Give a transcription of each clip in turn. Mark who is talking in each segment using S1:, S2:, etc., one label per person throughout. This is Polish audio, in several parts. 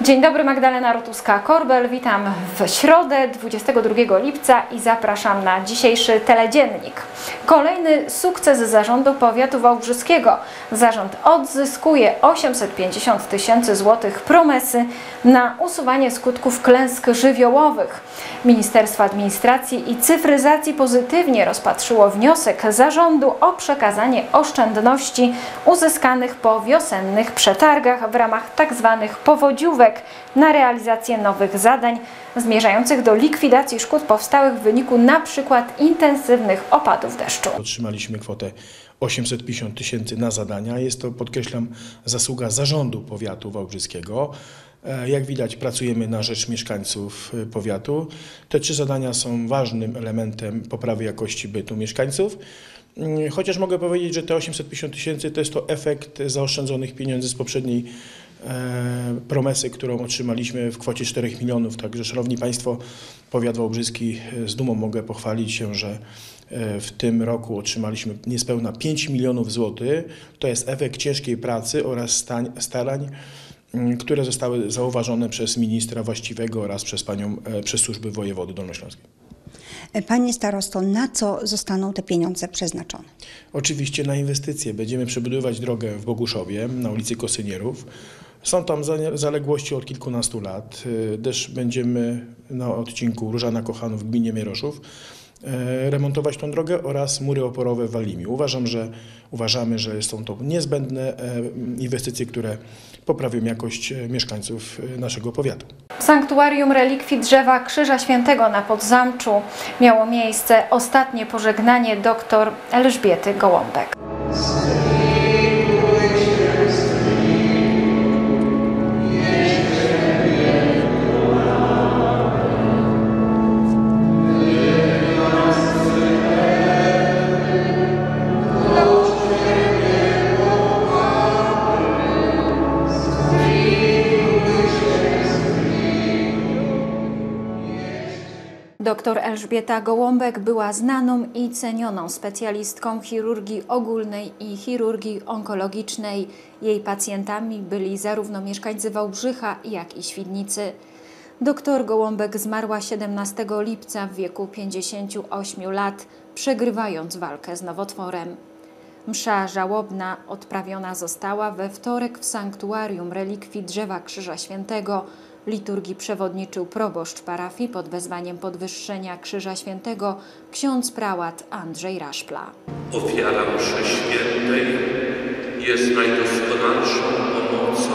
S1: Dzień dobry, Magdalena Rotuska-Korbel. Witam w środę 22 lipca i zapraszam na dzisiejszy teledziennik. Kolejny sukces zarządu powiatu wałbrzyskiego. Zarząd odzyskuje 850 tysięcy złotych promesy na usuwanie skutków klęsk żywiołowych. Ministerstwo Administracji i Cyfryzacji pozytywnie rozpatrzyło wniosek zarządu o przekazanie oszczędności uzyskanych po wiosennych przetargach w ramach tzw. powodziówek na realizację nowych zadań zmierzających do likwidacji szkód powstałych w wyniku np. intensywnych opadów deszczu.
S2: Otrzymaliśmy kwotę 850 tysięcy na zadania. Jest to, podkreślam, zasługa zarządu powiatu wałbrzyskiego. E, Jak widać, pracujemy na rzecz mieszkańców e, powiatu. Te trzy zadania są ważnym elementem poprawy jakości bytu mieszkańców. Mm, Chociaż mogę powiedzieć, że te 850 tysięcy to jest to efekt zaoszczędzonych pieniędzy z poprzedniej e, promesy, którą otrzymaliśmy w kwocie 4 milionów. Także, Szanowni Państwo, powiat wałbrzyski e, z dumą mogę pochwalić się, że e, w tym roku otrzymaliśmy niespełna 5 milionów złotych. To jest efekt ciężkiej pracy oraz stań, starań, m, które zostały zauważone przez ministra właściwego oraz przez panią, przez służby wojewody dolnośląskiej.
S3: Panie starosto, na co zostaną te pieniądze przeznaczone?
S2: Oczywiście na inwestycje. Będziemy przebudowywać drogę w Boguszowie na ulicy Kosynierów. Są tam za- zaległości od kilkunastu lat. Y, Też będziemy na odcinku Różana Kochanów w gminie Mieroszów e, remontować tą drogę oraz mury oporowe w Walimiu. Uważam, że, uważamy, że są to niezbędne e, inwestycje, które poprawią jakość e, mieszkańców e, naszego powiatu.
S1: Sanktuarium relikwii drzewa Krzyża Świętego na Podzamczu miało miejsce ostatnie pożegnanie dr Elżbiety Gołąbek. Elżbieta Gołąbek była znaną i cenioną specjalistką chirurgii ogólnej i chirurgii onkologicznej. Jej pacjentami byli zarówno mieszkańcy Wałbrzycha, jak i Świdnicy. Doktor Gołąbek zmarła 17 lipca w wieku 58 lat, przegrywając walkę z nowotworem. Msza żałobna odprawiona została we wtorek w sanktuarium relikwii drzewa Krzyża Świętego. Liturgii przewodniczył proboszcz parafii pod wezwaniem podwyższenia Krzyża Świętego ksiądz prałat Andrzej Raszpla.
S4: Ofiara mszy świętej jest najdoskonalszą pomocą,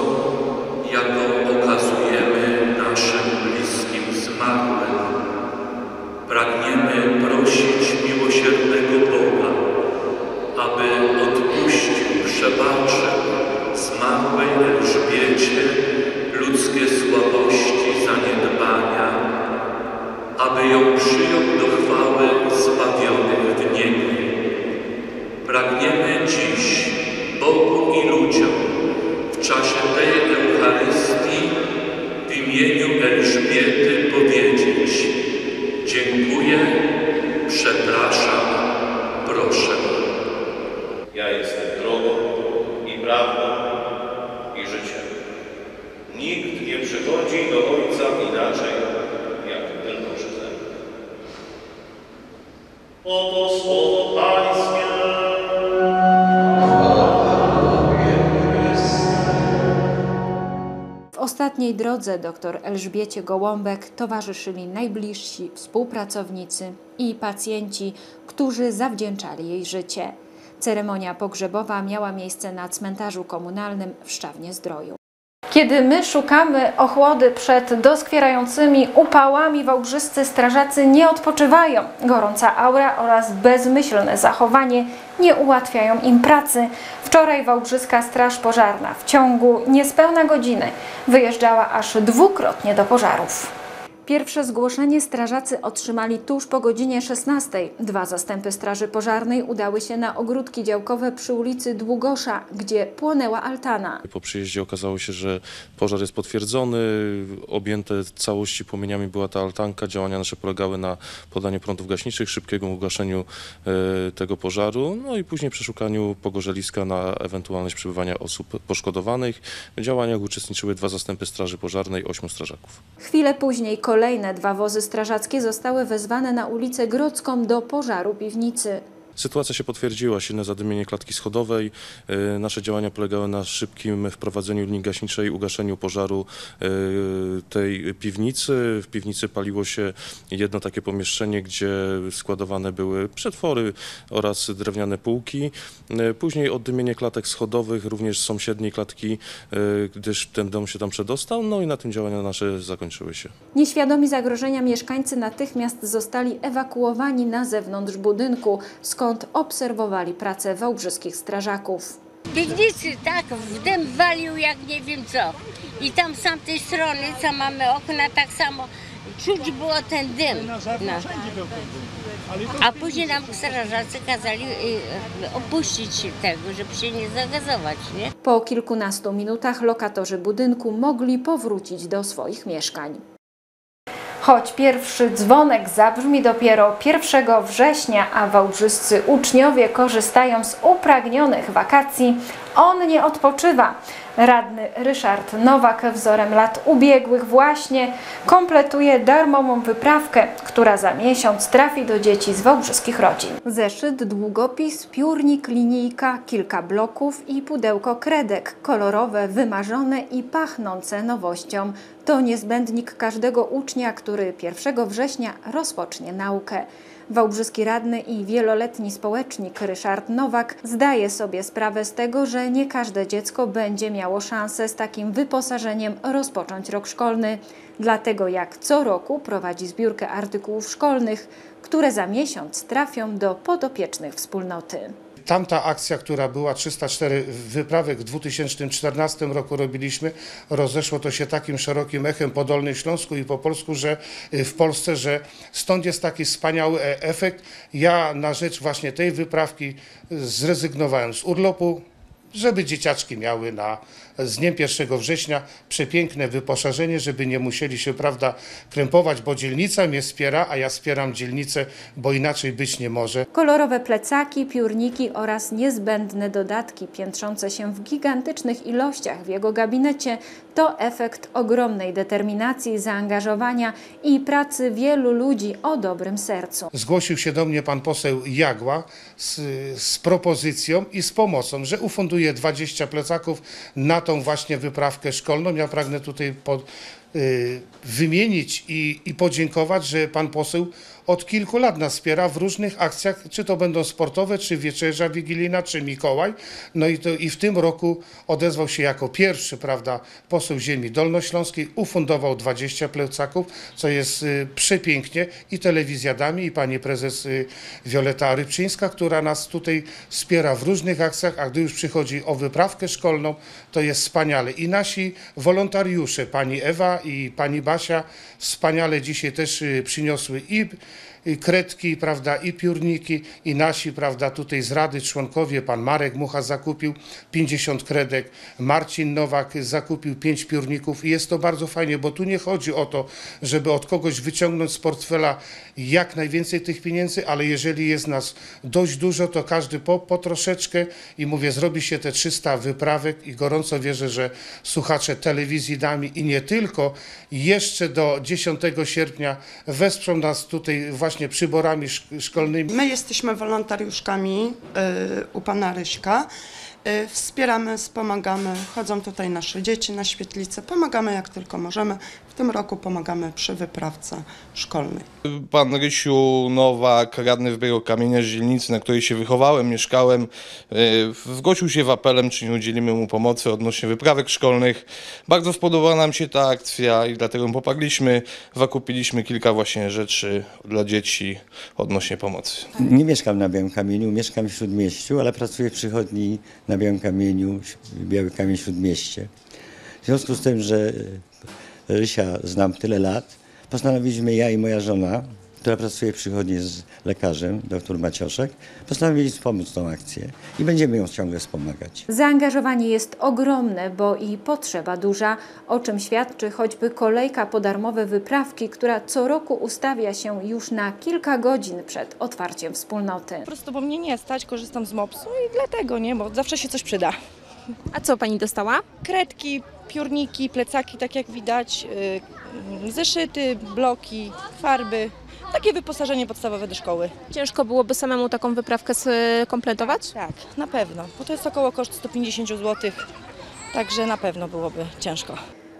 S4: jaką okazujemy naszym bliskim zmarłym. Pragniemy prosić miłosiernego Boga, aby odpuścił, przebaczył zmarłej Elżbiecie ją przyjął do chwały zbawionych w niebie. Pragniemy dziś Bogu i ludziom w czasie tej Eucharystii w imieniu Elżbiety powiedzieć dziękuję, przepraszam, proszę.
S5: Ja jestem drogą i prawdą
S1: drodze dr Elżbiecie Gołąbek towarzyszyli najbliżsi współpracownicy i pacjenci, którzy zawdzięczali jej życie. Ceremonia pogrzebowa miała miejsce na cmentarzu komunalnym w Szczawnie-Zdroju. Kiedy my szukamy ochłody przed doskwierającymi upałami, wałbrzyscy strażacy nie odpoczywają. Gorąca aura oraz bezmyślne zachowanie nie ułatwiają im pracy. Wczoraj Wałbrzyska Straż Pożarna w ciągu niespełna godziny wyjeżdżała aż dwukrotnie do pożarów. Pierwsze zgłoszenie strażacy otrzymali tuż po godzinie 16. Dwa zastępy Straży Pożarnej udały się na ogródki działkowe przy ulicy Długosza, gdzie płonęła altana.
S6: Po przyjeździe okazało się, że pożar jest potwierdzony, objęte całości płomieniami była ta altanka. Działania nasze polegały na podaniu prądów gaśniczych, szybkiemu ugaszeniu e, tego pożaru, no i później przeszukaniu pogorzeliska na ewentualność przebywania osób poszkodowanych. W działaniach uczestniczyły dwa zastępy Straży Pożarnej, ośmiu strażaków.
S1: Chwilę później kolejne dwa wozy strażackie zostały wezwane na ulicę Grodzką do pożaru piwnicy.
S6: Sytuacja się potwierdziła, silne zadymienie klatki schodowej. E, Nasze działania polegały na szybkim wprowadzeniu linii gaśniczej, ugaszeniu pożaru e, tej piwnicy. W piwnicy paliło się jedno takie pomieszczenie, gdzie składowane były przetwory oraz drewniane półki. E, Później oddymienie klatek schodowych, również sąsiedniej klatki, gdyż ten dom się tam przedostał. No i na tym działania nasze zakończyły się.
S1: Nieświadomi zagrożenia mieszkańcy natychmiast zostali ewakuowani na zewnątrz budynku, skąd obserwowali pracę wałbrzyskich strażaków.
S7: piwnicy tak w dym walił jak nie wiem co. I tam z tamtej strony, co mamy okna, tak samo czuć było ten dym. No. A później nam strażacy kazali y, opuścić się tego, żeby się nie zagazować, nie?
S1: Po kilkunastu minutach lokatorzy budynku mogli powrócić do swoich mieszkań. Choć pierwszy dzwonek zabrzmi dopiero 1 września, a wałbrzyscy uczniowie korzystają z upragnionych wakacji, on nie odpoczywa. Radny Ryszard Nowak wzorem lat ubiegłych właśnie kompletuje darmową wyprawkę, która za miesiąc trafi do dzieci z wałbrzyskich rodzin. Zeszyt, długopis, piórnik, linijka, kilka bloków i pudełko kredek, kolorowe, wymarzone i pachnące nowością. To niezbędnik każdego ucznia, który 1 września rozpocznie naukę. Wałbrzyski radny i wieloletni społecznik Ryszard Nowak zdaje sobie sprawę z tego, że nie każde dziecko będzie miało szansę z takim wyposażeniem rozpocząć rok szkolny. Dlatego jak co roku prowadzi zbiórkę artykułów szkolnych, które za miesiąc trafią do podopiecznych wspólnoty.
S8: Tamta akcja, która była 304 wyprawek w 2014 roku robiliśmy, rozeszło to się takim szerokim echem po Dolnym Śląsku i po polsku, że y, w Polsce, że stąd jest taki wspaniały e, efekt. Ja na rzecz właśnie tej wyprawki zrezygnowałem z urlopu, żeby dzieciaczki miały na z dniem 1 września przepiękne wyposażenie, żeby nie musieli się, prawda, krępować, bo dzielnica mnie wspiera, a ja wspieram dzielnicę, bo inaczej być nie może.
S1: Kolorowe plecaki, piórniki oraz niezbędne dodatki piętrzące się w gigantycznych ilościach w jego gabinecie to efekt ogromnej determinacji, zaangażowania i pracy wielu ludzi o dobrym sercu.
S8: Zgłosił się do mnie pan poseł Jagła z, z propozycją i z pomocą, że ufunduje 20 plecaków na tą właśnie wyprawkę szkolną. Ja pragnę tutaj pod, wymienić i, i podziękować, że pan poseł od kilku lat nas wspiera w różnych akcjach, czy to będą sportowe, czy wieczerza wigilijna, czy Mikołaj. No i, to, i w tym roku odezwał się jako pierwszy, prawda, poseł ziemi dolnośląskiej, ufundował 20 plecaków, co jest y, przepięknie i telewizja Dami, i pani prezes y, Wioleta Rybczyńska, która nas tutaj wspiera w różnych akcjach, a gdy już przychodzi o wyprawkę szkolną, to jest wspaniale. I nasi wolontariusze, pani Ewa i pani Basia, wspaniale dzisiaj też y, przyniosły i kredki, prawda, i piórniki, i nasi, prawda, tutaj z Rady członkowie, pan Marek Mucha zakupił 50 kredek, Marcin Nowak zakupił 5 piórników i jest to bardzo fajnie, bo tu nie chodzi o to, żeby od kogoś wyciągnąć z portfela jak najwięcej tych pieniędzy, ale jeżeli jest nas dość dużo, to każdy po, po troszeczkę i mówię, zrobi się te 300 wyprawek i gorąco wierzę, że słuchacze telewizji Dami i nie tylko, jeszcze do 10 sierpnia wesprą nas tutaj właśnie przyborami szk- szkolnymi.
S9: My jesteśmy wolontariuszkami y, u pana Ryśka. Y, Wspieramy, wspomagamy, chodzą tutaj nasze dzieci na świetlicę, pomagamy jak tylko możemy. W tym roku pomagamy przy wyprawce szkolnej.
S10: Pan Rysiu Nowak, radny w Biegu Kamienia z dzielnicy, na której się wychowałem, mieszkałem, zgłosił się w apelem, czy nie udzielimy mu pomocy odnośnie wyprawek szkolnych. Bardzo spodobała nam się ta akcja i dlatego ją poparliśmy. Zakupiliśmy kilka właśnie rzeczy dla dzieci odnośnie pomocy.
S11: Nie mieszkam na Białym Kamieniu, mieszkam w Śródmieściu, ale pracuję w przychodni na Białym Kamieniu, Biały Kamień Śródmieście. W związku z tym, że Rysia znam tyle lat, postanowiliśmy ja i moja żona, która pracuje w przychodni z lekarzem, dr Macioszek, postanowiliśmy wspomóc tą akcję i będziemy ją ciągle wspomagać.
S1: Zaangażowanie jest ogromne, bo i potrzeba duża, o czym świadczy choćby kolejka po darmowe wyprawki, która co roku ustawia się już na kilka godzin przed otwarciem wspólnoty.
S12: Po prostu, bo mnie nie stać, korzystam z MOPS-u i dlatego, nie, bo zawsze się coś przyda.
S13: A co pani dostała?
S12: Kredki, piórniki, plecaki, tak jak widać, yy, zeszyty, bloki, farby. Takie wyposażenie podstawowe do szkoły.
S13: Ciężko byłoby samemu taką wyprawkę skompletować?
S12: Tak, na pewno, bo to jest około koszt 150 zł, także na pewno byłoby ciężko.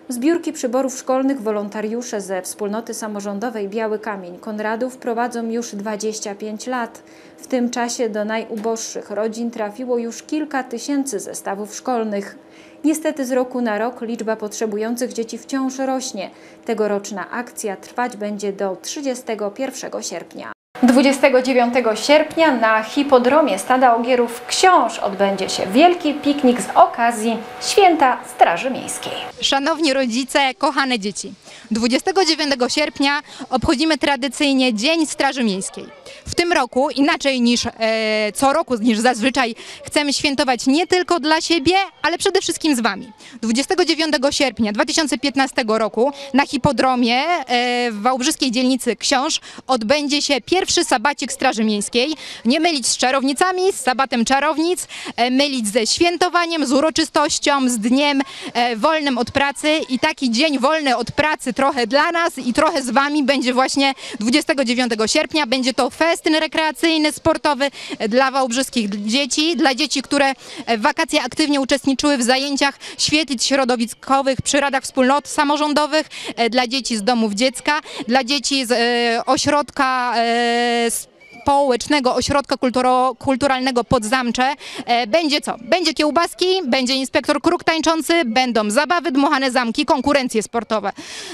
S1: Zbiórki przyborów szkolnych wolontariusze ze wspólnoty samorządowej Biały Kamień Konradów prowadzą już 25 lat. W tym czasie do najuboższych rodzin trafiło już kilka tysięcy zestawów szkolnych. Niestety z roku na rok liczba potrzebujących dzieci wciąż rośnie. Tegoroczna akcja trwać będzie do 31 sierpnia. 29 sierpnia na hipodromie Stada Ogierów Książ odbędzie się wielki piknik z okazji Święta Straży Miejskiej.
S14: Szanowni rodzice, kochane dzieci, 29 sierpnia obchodzimy tradycyjnie Dzień Straży Miejskiej. W tym roku, inaczej niż e, co roku, niż zazwyczaj, chcemy świętować nie tylko dla siebie, ale przede wszystkim z Wami. 29 sierpnia 2015 roku na hipodromie e, w wałbrzyskiej dzielnicy Książ odbędzie się pierwszy sabacik Straży Miejskiej. Nie mylić z czarownicami, z sabatem czarownic, e, mylić ze świętowaniem, z uroczystością, z dniem e, wolnym od pracy i taki dzień wolny od pracy trochę dla nas i trochę z Wami będzie właśnie 29 sierpnia. Będzie to festyn rekreacyjny, sportowy e, dla wałbrzyskich dzieci, dla dzieci, które w wakacje aktywnie uczestniczyły w zajęciach świetlic środowiskowych przy radach wspólnot samorządowych, dla dzieci z domów dziecka, dla dzieci z ośrodka e, społecznego ośrodka kulturo, kulturalnego Podzamcze. E, będzie co? Będzie kiełbaski, będzie inspektor kruk tańczący, będą zabawy, dmuchane zamki, konkurencje sportowe.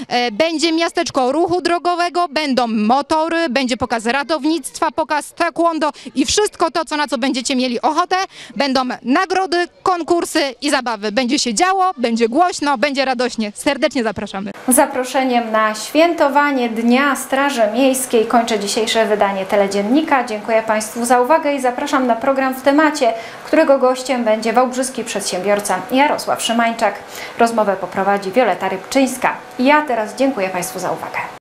S14: E, będzie miasteczko ruchu drogowego, będą motory, będzie pokaz ratownictwa, pokaz taekwondo i wszystko to, co na co będziecie mieli ochotę. Będą nagrody, konkursy i zabawy. Będzie się działo, będzie głośno, będzie radośnie. Serdecznie zapraszamy.
S1: Zaproszeniem na świętowanie Dnia Straży Miejskiej kończę dzisiejsze wydanie Teledziennika. Dziękuję Państwu za uwagę i zapraszam na program w temacie, którego gościem będzie wałbrzyski przedsiębiorca Jarosław Szymańczak. Rozmowę poprowadzi Wioleta Rybczyńska. Ja teraz dziękuję Państwu za uwagę.